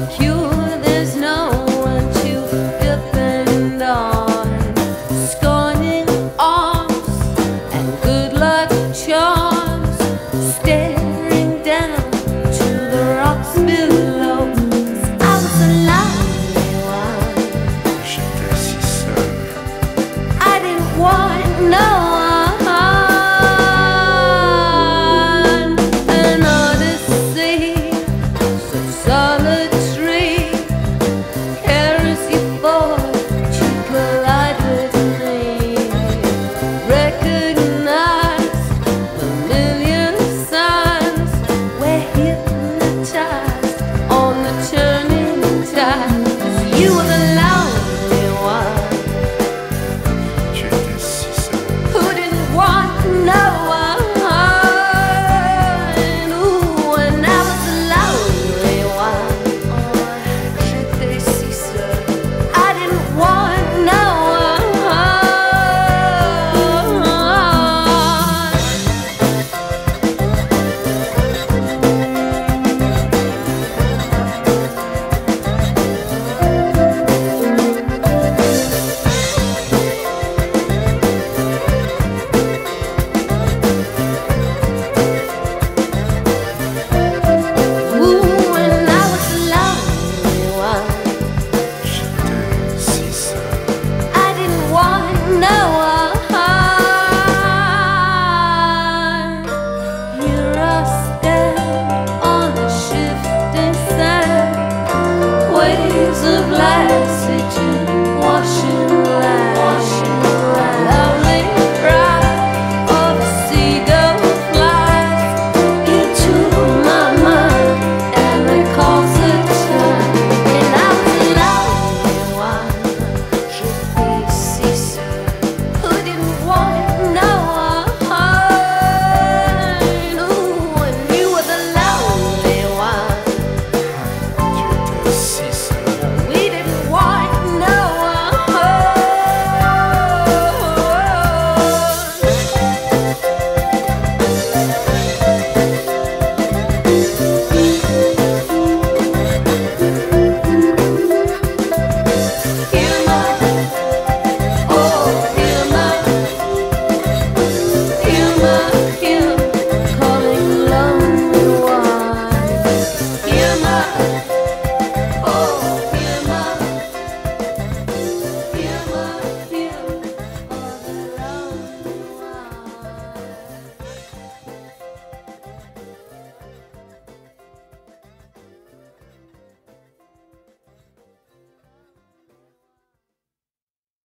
Thank you one.